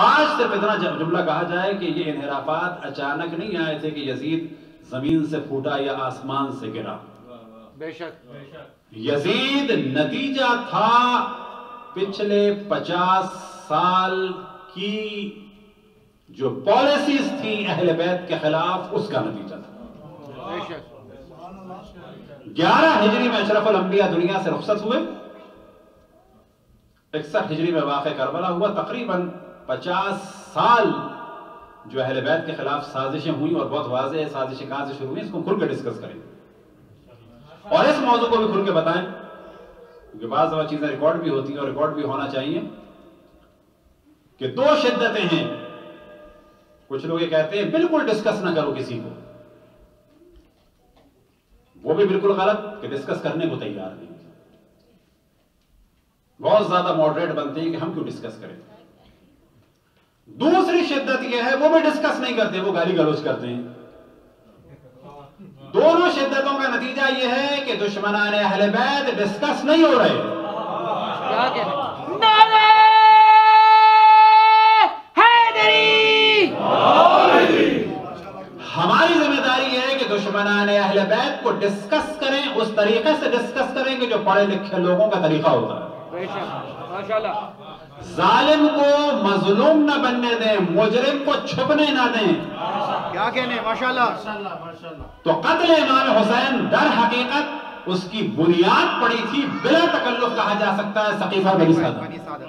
آج صرف اتنا جملہ کہا جائے کہ یہ انحرافات اچانک نہیں آئے تھے کہ یزید زمین سے پھوٹا یا آسمان سے گرا۔ بے شک۔ یزید نتیجہ تھا پچھلے پچاس سال کی جو پالیسیز تھیں اہل بیت کے خلاف اس کا نتیجہ تھا۔ بے شک۔ گیارہ ہجری میں اشرف الانبیاء دنیا سے رخصت ہوئے۔ اکسٹھ ہجری میں واقع کربلا ہوا۔ تقریباً پچاس سال جو اہل بیت کے خلاف سازشیں ہوئیں اور بہت واضح ہے سازشیں کہاں سے شروع ہوئی اس کو کھل کے ڈسکس کریں۔ اور اس موضوع کو بھی کھل کے بتائیں، کیونکہ بعض دفعہ چیزیں ریکارڈ بھی ہوتی ہیں اور ریکارڈ بھی ہونا چاہیے کہ دو شدتیں ہیں۔ کچھ لوگ یہ کہتے ہیں، بالکل ڈسکس نہ کرو کسی کو۔ وہ بھی بالکل غلط کہ ڈسکس کرنے کو تیار نہیں۔ بہت زیادہ ماڈریٹ بنتے ہیں کہ ہم کیوں ڈسکس کریں۔ دوسری شدت یہ ہے وہ بھی ڈسکس نہیں کرتے وہ گالی گلوچ کرتے ہیں۔ دونوں شدتوں کا نتیجہ یہ ہے کہ دشمنان اہل بیت ڈسکس نہیں ہو رہے۔ ہماری ذمہ داری یہ ہے کہ دشمنان اہل بیت کو ڈسکس کریں اس طریقے سے ڈسکس کریں کہ جو پڑھے لکھے لوگوں کا طریقہ ہوتا ہے۔ ظالم کو مظلوم نہ بننے دیں مجرم کو چھپنے نہ دیں۔ کیا کہنے؟ ماشاءاللہ۔ تو قتل امام حسین در حقیقت اس کی بنیاد پڑی تھی بلا تکلف کہا جا سکتا ہے سقیفہ بنی سادہ۔ بنی سعادت